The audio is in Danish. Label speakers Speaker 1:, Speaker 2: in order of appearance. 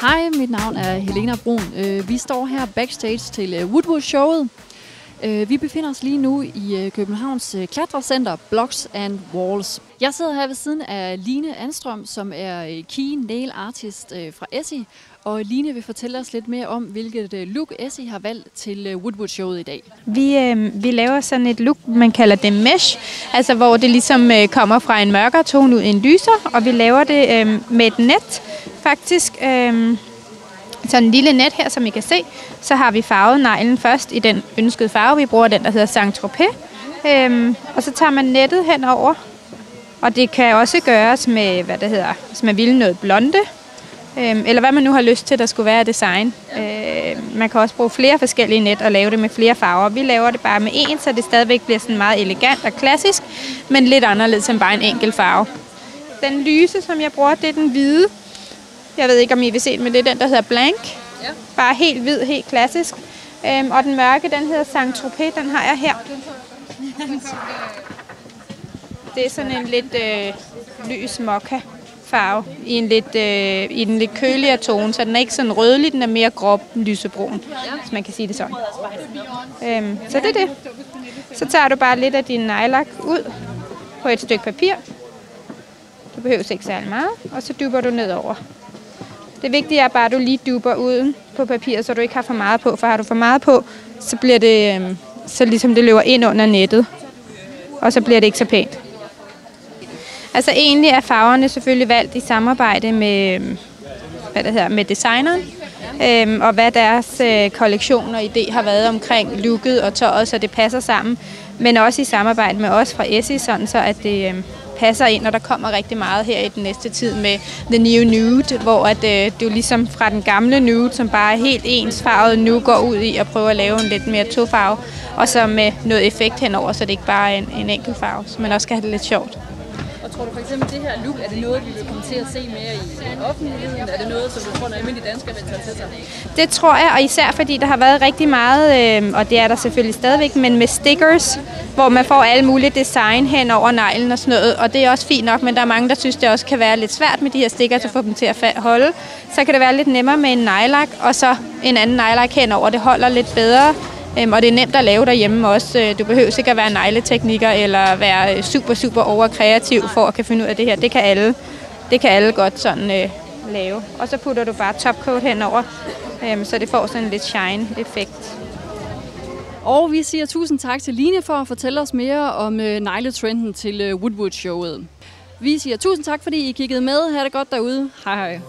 Speaker 1: Hej, mit navn er Helena Brun. Øh, vi står her backstage til øh, Woodwood-showet. Øh, vi befinder os lige nu i Københavns klatrecenter Blocks and Walls. Jeg sidder her ved siden af Line Anstrøm, som er key nail artist fra Essie. Og Line vil fortælle os lidt mere om, hvilket look Essie har valgt til Woodwood-showet i dag.
Speaker 2: Vi, øh, vi laver sådan et look, man kalder det mesh, altså hvor det ligesom øh, kommer fra en mørkere tone ud i en lyser, og vi laver det øh, med et net, faktisk. Øh, sådan en lille net her, som I kan se. Så har vi farvet neglen først i den ønskede farve. Vi bruger den, der hedder Saint-Tropez. Øhm, og så tager man nettet henover. Og det kan også gøres med, hvad det hedder, hvis man vil noget blonde. Øhm, eller hvad man nu har lyst til, der skulle være design. Øhm, man kan også bruge flere forskellige net og lave det med flere farver. Vi laver det bare med én, så det stadigvæk bliver sådan meget elegant og klassisk, men lidt anderledes end bare en enkelt farve. Den lyse, som jeg bruger, det er den hvide. Jeg ved ikke, om I vil se den, men det er den, der hedder Blank. Ja. Bare helt hvid, helt klassisk. Øhm, og den mørke, den hedder Saint-Tropez, den har jeg her. Det er sådan en lidt øh, lys mokka farve i en lidt, øh, i en lidt køligere tone, så den er ikke sådan rødlig, den er mere grå lysebrun, hvis man kan sige det sådan. Øhm, så det er det. Så tager du bare lidt af din nejlak ud på et stykke papir. Du behøver ikke særlig meget, og så dypper du ned over. Det vigtige er bare, at du lige duber uden på papiret, så du ikke har for meget på. For har du for meget på, så bliver det, øhm, så ligesom det løber ind under nettet. Og så bliver det ikke så pænt. Altså egentlig er farverne selvfølgelig valgt i samarbejde med, øhm, hvad det hedder, med designeren. Øhm, og hvad deres øh, kollektion og idé har været omkring looket og tøjet, så det passer sammen. Men også i samarbejde med os fra Essie, sådan så at det, øh, passer ind, og der kommer rigtig meget her i den næste tid med The New Nude, hvor at, øh, du ligesom fra den gamle nude, som bare er helt ensfarvet, nu går ud i at prøve at lave en lidt mere tofarve, og så med noget effekt henover, så det ikke bare er en, en enkelt farve, så man også kan have det lidt sjovt.
Speaker 1: Og tror du for eksempel, det her look, er det noget, vi vil komme til at se mere i offentligheden? Er det noget, som du tror, at almindelige danskere vil tage til sig?
Speaker 2: Det tror jeg, og især fordi der har været rigtig meget, øh, og det er der selvfølgelig stadigvæk, men med stickers, hvor man får alle mulige design hen over neglen og sådan noget, og det er også fint nok, men der er mange, der synes, det også kan være lidt svært med de her stickers at få dem til at holde. Så kan det være lidt nemmere med en nejlak, og så en anden nejlak henover. Det holder lidt bedre, Øhm, og det er nemt at lave derhjemme også. Øh, du behøver ikke at være negletekniker eller være øh, super, super overkreativ for at kan finde ud af det her. Det kan alle, det kan alle godt sådan øh, lave. Og så putter du bare topcoat henover, øh, så det får sådan en lidt shine-effekt.
Speaker 1: Og vi siger tusind tak til Line for at fortælle os mere om øh, negletrenden til øh, Woodwood-showet. Vi siger tusind tak, fordi I kiggede med. Ha' det godt derude. Hej hej.